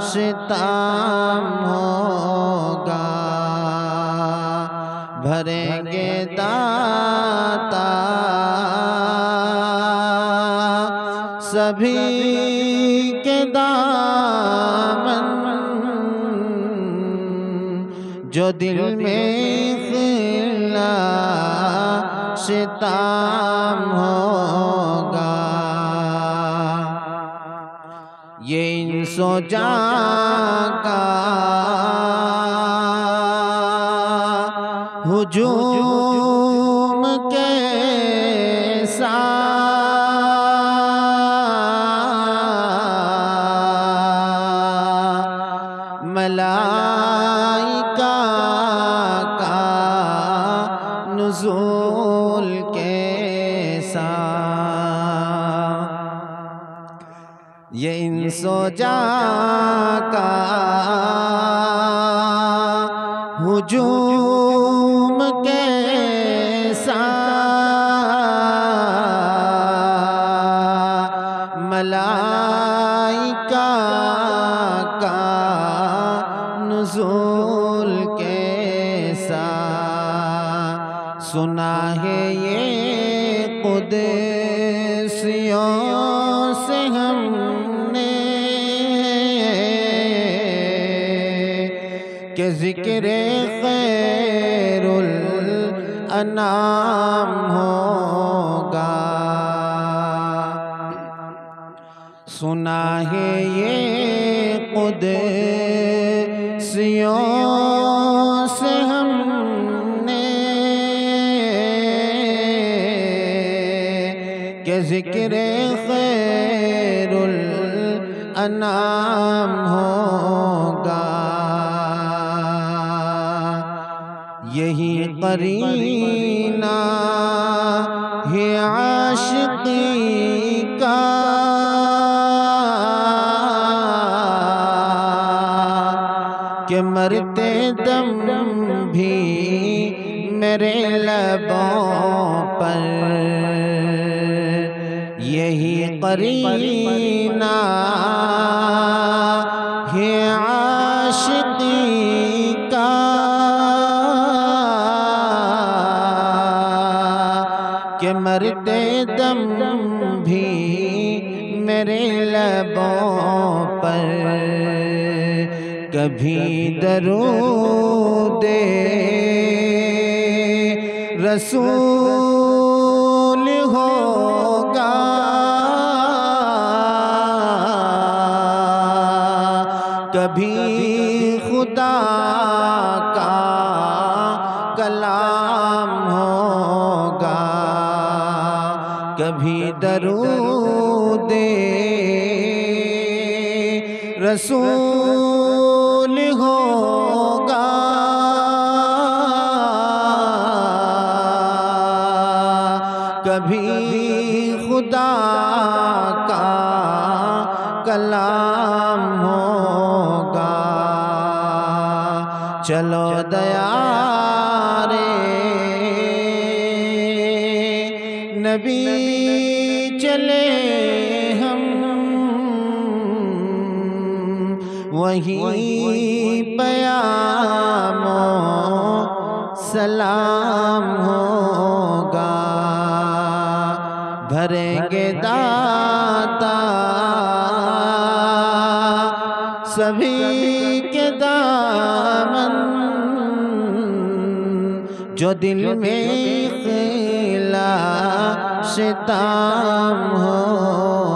شتام ہوگا۔ بھریں گے داتا۔ سبھی کے دامن جو دل میں خلا شتام ہوگا۔ جان کا۔ ہجوم یہ ان سو جا کا ہجوم کے ساتھ ملائکہ کا نزول کے ساتھ سنا ہے یہ قدسیوں کہ ذکر خیر الانام ہوگا۔ سنا ہے یہ قدسیوں سے ہم نے کہ ذکر خیر الانام ہوگا قرینہ ہے عاشقی کا۔ کہ مرتے دم بھی میرے لبوں پر۔ یہی قرینہ۔ مرتے دم بھی میرے لبوں پر۔ کبھی درود رسول ہوگا۔ کبھی خدا کا کبھی درود رسول ہوگا۔ کبھی خدا کا کلام ہوگا۔ چلو دیارے نبی چلے ہم۔ وہیں پیام سلام ہوگا۔ بھریں گے داتا۔ سبھی کے دامن۔ جو دل میں خلا شتام ہو۔